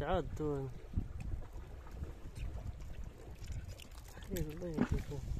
تعدون تون الله